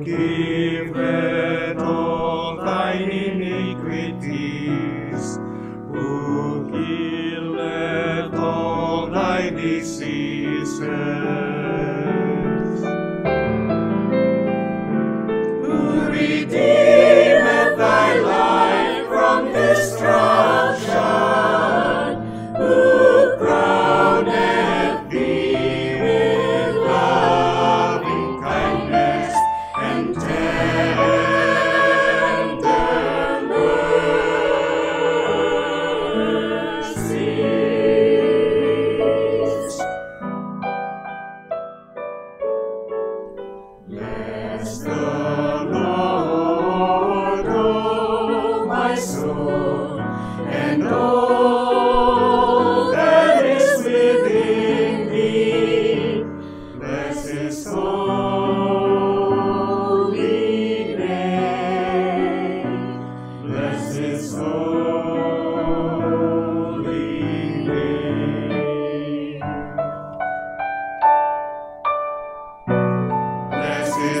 who forgiveth all thine iniquities, who healeth all thy diseases.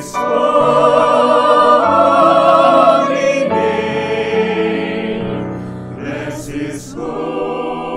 Holy name. Bless His holy name.